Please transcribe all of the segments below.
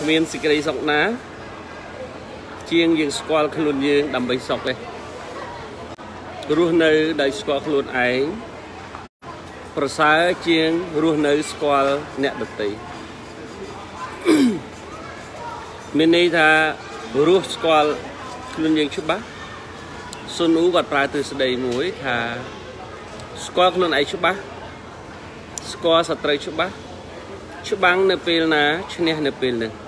គ្មានសេចក្តីសុខណា ជាងយើងស្គាល់ខ្លួនយើងដើម្បីសុខទេរស់នៅដោយស្គាល់ខ្លួនឯងប្រសើរជាងរស់នៅស្គាល់អ្នកដទៃមានន័យថារស់ស្គាល់ខ្លួនយើងច្បាស់សុនអ៊ូគាត់ប្រើទស្សនៈមួយថាស្គាល់ខ្លួនឯងច្បាស់ស្គាល់សត្រូវច្បាស់ច្បាំងនៅពេលណាឈ្នះនៅពេលនោះ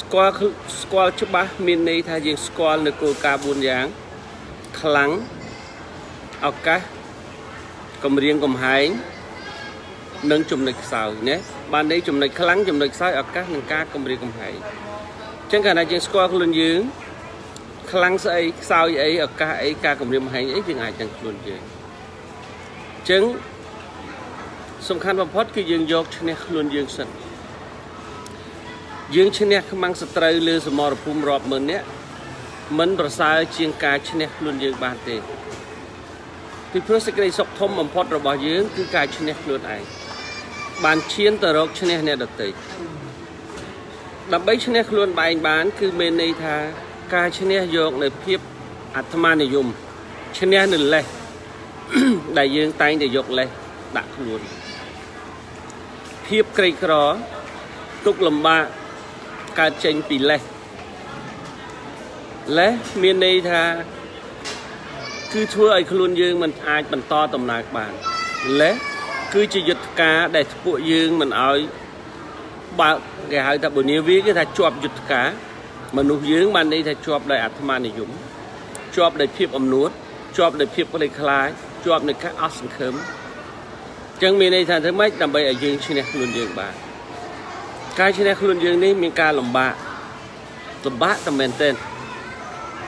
ស្គាល់ស្គាល់ច្បាស់មានន័យថាយើងស្គាល់នៅគោលការណ៍4យ៉ាងខ្លាំងឱកាសកម្រៀងកំហែងនិងចំណុចខ្សោយណាបានន័យចំណុចខ្លាំងចំណុចខ្សោយឱកាសនិងការកម្រៀងកំហែងអញ្ចឹងកាលណាយើងស្គាល់ខ្លួនយើងខ្លាំងស្អីខ្សោយអីឱកាសអីការកម្រៀងកំហែងអីយើងអាចដឹងខ្លួនយើងអញ្ចឹងសំខាន់បំផុតគឺយើងយកឈ្នះខ្លួនយើងសិន យើងឈ្នះខ្មាំងសត្រូវលើសមរភូមិរាប់ម៉ឺននាក់មិនប្រសើរជាងការឈ្នះខ្លួនយើងបានទេពីព្រោះសេចក្តីសុខធំបំផុតរបស់យើងគឺការឈ្នះខ្លួនឯងបានឈានទៅរកឈ្នះអ្នកដទៃដើម្បីឈ្នះខ្លួនបែងបាន គឺមានន័យថាការឈ្នះយកនៅភាពអាត្មានិយមឈ្នះនៅលេសដែលយើងតែងតែយកលេសដាក់ខ្លួនភាពក្រីក្រទុកលំបាក កើតចេញពីលេសលេសមានន័យថាគឺធ្វើឲ្យខ្លួនយើងមិនអាចបន្តដំណើរបានលេសគឺជាយុទ្ធការដែលពួកយើងមិនឲ្យបើគេហៅថាបុនីវាគេថាជាប់យុទ្ធការមនុស្សយើងបានន័យថាជាប់ដោយអាត្មានិយមជាប់ដោយភាពអំនួតជាប់ដោយភាពក្លេខ្លាចជាប់នៃការអស់សង្ឃឹមចឹងមានន័យថាធ្វើម៉េចដើម្បីឲ្យយើងឈ្នះខ្លួនយើងបាន ការឈ្នះខ្លួនយើងនេះមានការលំបាកលំបាកតែមែនទែន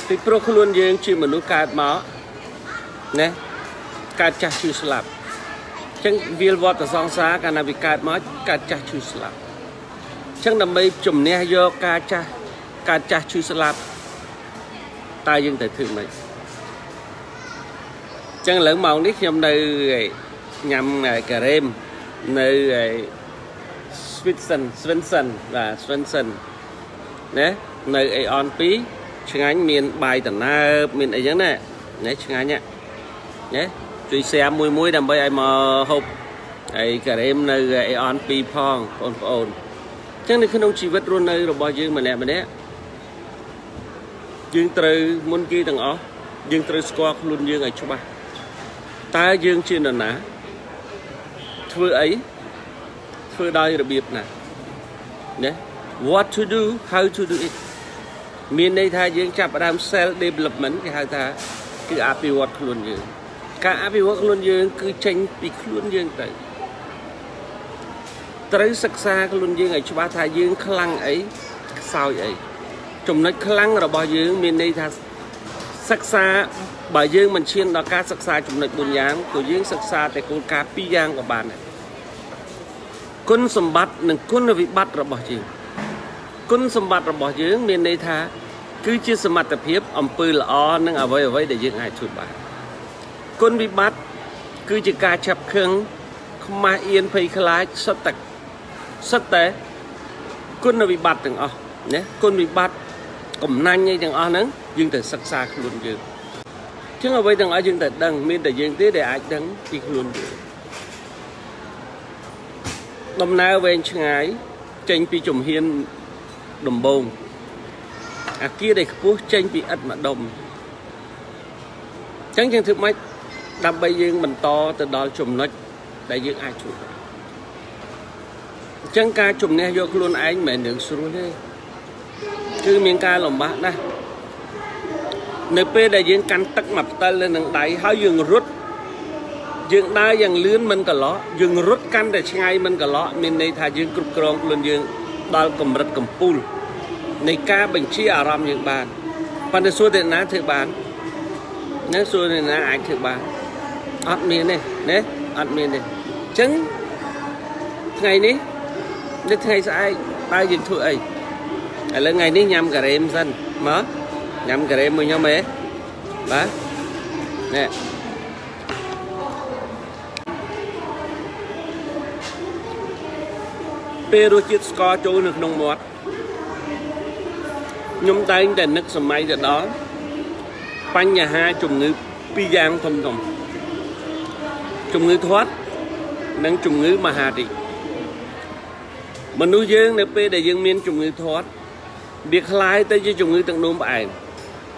ពីព្រោះខ្លួនយើងជាមនុស្សកើតមកណាកើតចាស់ឈឺស្លាប់ចឹងវាលវត្តសង្សារកាលណាវាកើតមកកើតចាស់ឈឺស្លាប់ចឹងដើម្បីជំនះយកការចាស់កើតចាស់ឈឺស្លាប់តើយើងទៅធ្វើម៉េចចឹងឥឡូវម៉ោងនេះខ្ញុំនៅញ៉ាំការ៉េមនៅ Switzen Swinson បាទ Swinson ណានៅ Aeon 2ឆ្ងាញ់មានបាយតណើបមានអីចឹងណាណាឆ្ងាញ់ណាជួយ share មួយមួយដើម្បីឲ្យមកហូបហើយការ៉េមនៅ Aeon 2ផងបងប្អូនអញ្ចឹងនៅក្នុងជីវិតរស់នៅរបស់យើងម្នាក់ម្នាក់យើងត្រូវមុនគេទាំងអស់យើងត្រូវស្គាល់ខ្លួនយើងឲ្យច្បាស់តើយើងជានរណាធ្វើអី ធ្វើដោយរបៀបណាណា what to do how to do it មានន័យថាយើងចាប់ផ្ដើម self development គេហៅថាគឺអភិវឌ្ឍខ្លួនយើងការអភិវឌ្ឍខ្លួនយើងគឺចេញពីខ្លួនយើងទៅត្រូវសិក្សាខ្លួនយើងឲ្យច្បាស់ថាយើងខ្លាំងអីខ្សោយអីចំណុចខ្លាំងរបស់យើងមានន័យថាសិក្សាបើយើងមិនឈានដល់ការសិក្សាចំណុច4យ៉ាងក៏យើងសិក្សាតែគោលការណ៍2យ៉ាងក៏បានដែរ គុណសម្បត្តិនិងគុណវិបត្តិរបស់យើងគុណសម្បត្តិរបស់យើង មានន័យថាគឺជាសមត្ថភាពអំពើល្អនិងអ្វីអ្វីដែលយើងអាចធ្វើបានគុណវិបត្តិគឺជាការចាប់ខឹងខ្មាស់អៀនភ័យខ្លាចសុទ្ធតែសុទ្ធតែគុណវិបត្តិទាំងអស់ណាគុណវិបត្តិកំណាញ់អីទាំងអស់ហ្នឹងយើងត្រូវសិក្សាខ្លួនយើងជាងអ្វីទាំងអស់យើងត្រូវដឹងមានតែយើងទេដែលអាចដឹងពីខ្លួនយើង ដំណើរវែងឆ្ងាយចេញពីជំហានដំបូងអាគារដែលខ្ពស់ចេញពីឥដ្ឋម្ដុំអញ្ចឹងយើងធ្វើម៉េចដើម្បីយើងបន្តទៅដល់ចំណុចដែលយើងអាចជួយអញ្ចឹងការជំនះយកខ្លួនឯងមិនមែនរឿងស្រួលទេគឺមានការលំបាកណាស់នៅពេលដែលយើងកាន់ទឹកមកផ្តិលនៅនឹងដៃហើយយើងរត់ យើងដើរយ៉ាងលឿនមិនកន្លោះយើងរត់កាន់តែឆ្ងាយមិនកន្លោះមានន័យថាយើងគ្រប់គ្រងខ្លួនយើងដល់កម្រិតកំពូលនៃការបញ្ជាអារម្មណ៍យើងបានប៉ុន្តែសួរតែណាធ្វើបានណាសួរតែណាអាចធ្វើបានអត់មានទេណាអត់មានទេអញ្ចឹងថ្ងៃនេះនៅថ្ងៃស្អែកតើយើងធ្វើអីឥឡូវថ្ងៃនេះញ៉ាំការ៉េមសិនមកញ៉ាំការ៉េមមួយខ្ញុំហ៎បាទនេះ ពេលរសជាតិស្ករចូលនៅក្នុងមាត់ ខ្ញុំតែងតែនឹកសម័យទៅដល់បញ្ហាជំងឺពីរយ៉ាងធំធំជំងឺធាត់និងជំងឺមហារីកមនុស្សយើងនៅពេលដែលយើងមានជំងឺធាត់វាคล้ายទៅជាជំងឺទឹកនោមផ្អែម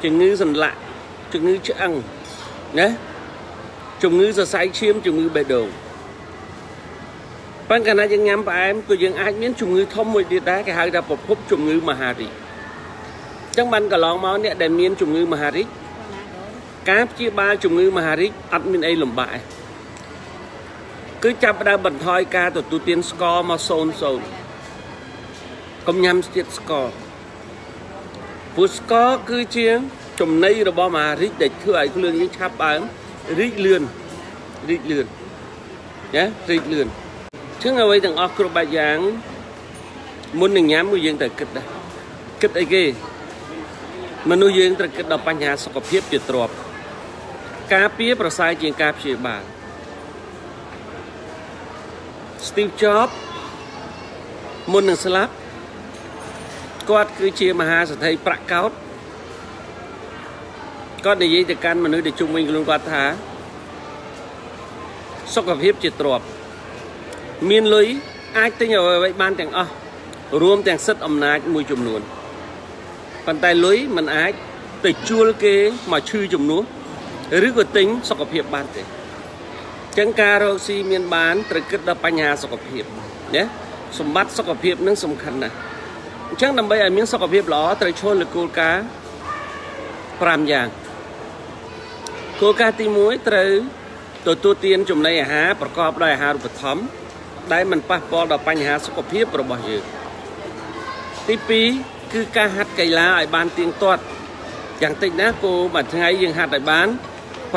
ជំងឺសន្លាក់ជំងឺឆ្អឹងណាជំងឺសរសៃឈាមជំងឺបេះដូង ប៉ុន្តែកាលណាយើងញ៉ាំផ្អែមក៏យើងអាចមានជំងឺធំមួយទៀតដែរគេហៅថាប្រភពជំងឺមហារីកអញ្ចឹងបានកន្លងមកអ្នកដែលមានជំងឺមហារីកការព្យាបាលជំងឺមហារីកអត់មានអីលំបាកទេគឺចាប់ផ្ដើមបន្ថយការទទួលទានស្ករមកសូន្យសូន្យកុំញ៉ាំជាតិស្ករព្រោះស្ករគឺជាចំណីរបស់មហារីកដែលធ្វើឲ្យខ្លួនយើងឆាប់បានរីកលឿនរីកលឿនណារីកលឿន ចឹងអ្វីទាំងអស់គ្រប់បែបយ៉ាងមុននឹងញ៉ាំគឺយើងត្រូវគិតដែរគិតអីគេមនុស្សយើងត្រូវគិតដល់បញ្ហាសុខភាពជាទ្រព្យការពារប្រសើរជាងការព្យាបាល Steve Jobs មុននឹងស្លាប់គាត់គឺជាមហាសេដ្ឋីប្រាក់កោតគាត់និយាយទៅកាន់មនុស្សដែលជុំវិញខ្លួនគាត់ថាសុខភាពជាទ្រព្យ មានលុយអាចទិញអ្វីៗបានទាំងអស់រួមទាំងសិទ្ធិអំណាចមួយចំនួនប៉ុន្តែលុយมันអាចទៅជួលគេមកឈឺជំនួសឬក៏ទិញសុខភាពបានទេចឹងការរកស៊ីមានបានត្រូវគិតដល់បញ្ហាសុខភាពណាសម្បត្តិសុខភាពនឹងសំខាន់ណាស់អញ្ចឹងដើម្បីឲ្យមានសុខភាពល្អត្រូវឈលលើគោលការណ៍5យ៉ាងគោលការណ៍ទី1ត្រូវទទួលទានចំណីអាហារប្រកបដោយអាហារូបត្ថម្ភ ដែលមិនប៉ះពាល់ដល់បញ្ហាសុខភាពរបស់យើងទី2គឺការហាត់កីឡាឲ្យបានទៀងទាត់យ៉ាងតិចណាគោមួយថ្ងៃយើងហាត់ឲ្យបាន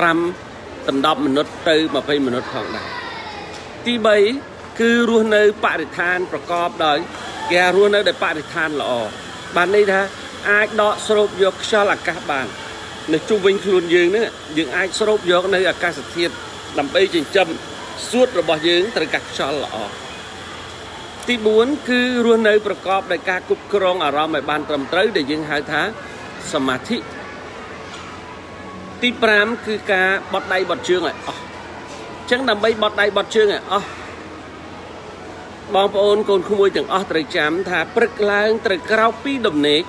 5ដណ្ដប់មិនិតទៅ20មិនិតផងដែរទី3គឺរស់នៅបរិស្ថានប្រកបដោយគេរស់នៅដោយបរិស្ថានល្អបានន័យថាអាចដកស្រូបយកខ្យល់អាកាសបាននៅជុំវិញខ្លួនយើងហ្នឹងយើងអាចស្រូបយកនៅអាកាសធាតុដើម្បីចិញ្ចឹម សួតរបស់យើងត្រូវការខ្យល់ល្អទី4គឺរស់នៅប្រកបដោយការគ្រប់គ្រងអារម្មណ៍ឲ្យបានត្រឹមត្រូវដែលយើងហៅថាសមាធិទី5គឺការបត់ដៃបត់ជើងឲ្យអស់អញ្ចឹងដើម្បីបត់ដៃបត់ជើងឲ្យអស់បងប្អូនកូនក្មួយទាំងអស់ត្រូវចាំថាព្រឹកឡើងត្រូវក្រោកពីដំណេក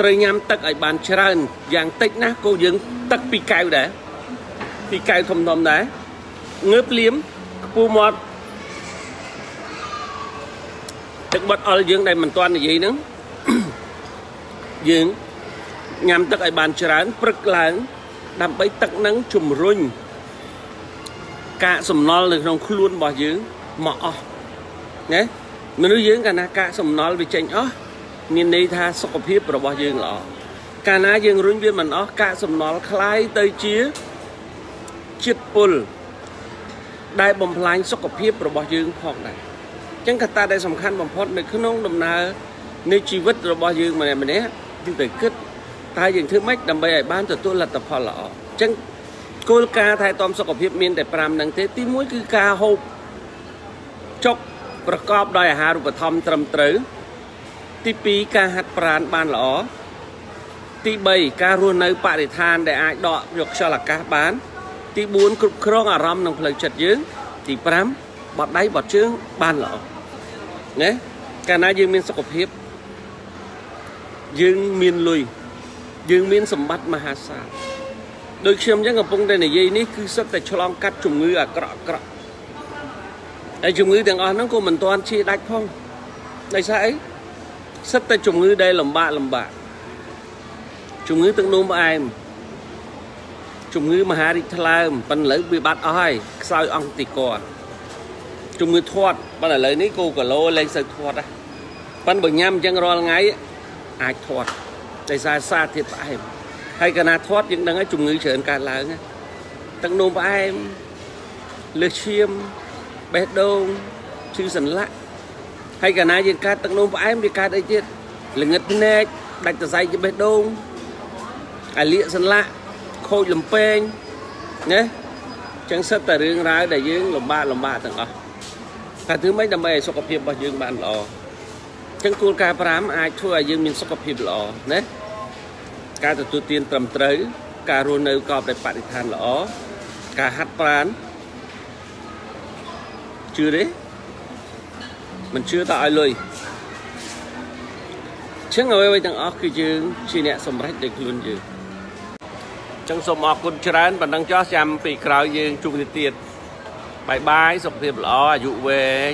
ត្រូវញ៉ាំទឹកឲ្យបានច្រើនយ៉ាងតិចណាស់គោយើងទឹកពីកែវដែរ ពីកែវធំធំដែរងើបលៀមខ្ពស់មាត់ទឹកបត់អល់យើងដែលមិនទាន់និយាយហ្នឹងយើងញ៉ាំទឹកឲ្យបានច្រើនព្រឹកឡើងដើម្បីទឹកនឹងជំរុញកាកសំណល់នៅក្នុងខ្លួនរបស់យើងមកអស់ណាមនុស្សយើងកាលណាកាកសំណល់វាចេញអស់មានន័យថាសុខភាពរបស់យើងល្អកាលណាយើងរុញវាមិនអស់កាកសំណល់คล้ายទៅជា ជាតិពុលដែលបំផ្លាញសុខភាពរបស់យើងផងដែរអញ្ចឹងកត្តាដែលសំខាន់បំផុតនៅក្នុងដំណើរនៃជីវិតរបស់យើងម្នាក់ម្នាក់យើងត្រូវគិតតើយើងធ្វើម៉េចដើម្បីឲ្យបានទទួលលទ្ធផលល្អអញ្ចឹងគោលការណ៍ថែទាំសុខភាពមានតែ5ហ្នឹងទេទី1គឺការហូបចុកប្រកបដោយអាហារូបត្ថម្ភត្រឹមត្រូវទី2ការហាត់ប្រាណបានល្អទី3ការរស់នៅបរិស្ថានដែលអាចដកយកខ្យល់អាកាសបាន ទី4គ្រប់គ្រងអារម្មណ៍និងផ្លូវចិត្តយើង ទី5បត់ដៃបត់ជើងបានល្អណាកាលណាយើងមានសុខភាពយើងមានលុយយើងមានសម្បត្តិមហាសាលដូចខ្ញុំចឹងកំពុងតែនិយាយនេះគឺសិតតែឆ្លងកាត់ជំងឺអាក្រក់អាក្រក់ហើយជំងឺទាំងអស់ហ្នឹងក៏មិនទាន់ជាដាច់ផងដោយសារអីសិតតែជំងឺដែលលំបាកលំបាកជំងឺទឹកនោមផ្អែម ជំងឺមហារីកថ្លើមប៉ុន្តែឥឡូវវាបាត់អស់ហើយខ្សោយអង្គតិកជំងឺធាត់ប៉ុន្តែឥឡូវនេះគោគីឡូលែងសូវធាត់ដែរប៉ុន្តែបើញ៉ាំអញ្ចឹងរាល់ថ្ងៃអាចធាត់ដោយសារសារធាតុផ្អែមហើយកណាធាត់យើងដឹងហើយជំងឺច្រើនកើតឡើងទឹកនោមផ្អែមលើសឈាមបេះដូងឈឺសន្លាក់ហើយកណាយើងកើតទឹកនោមផ្អែមវាកើតអីទៀតល្ងិតភ្នែកដាច់សរសៃជាបេះដូងអាលៀកសន្លាក់ ខូចលំពេងណាចឹងសិតតែរឿងរ៉ាវដែលយើងលំបាកលំបាកទាំងអស់តែធ្វើម៉េចដើម្បីឲ្យសុខភាពរបស់យើងបានល្អចឹងគោលការណ៍5អាចធ្វើឲ្យយើងមានសុខភាពល្អណាការទទួលទានត្រឹមត្រូវការរស់នៅកប់ដោយបរិស្ថានល្អការហាត់ប្រាណជឿទេមិនជឿតើឲ្យលុយចឹងអ្វីៗទាំងអស់គឺយើងជាអ្នកសម្រេចដោយខ្លួនយើង ចឹងសូមអរគុណច្រើនបណ្ដឹងចោះចាំពីក្រោយយើងជួបគ្នាទៀតបាយបាយសុខភាពល្អអាយុវែង